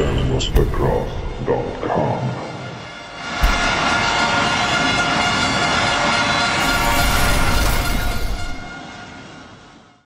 JournalistPetrov.com.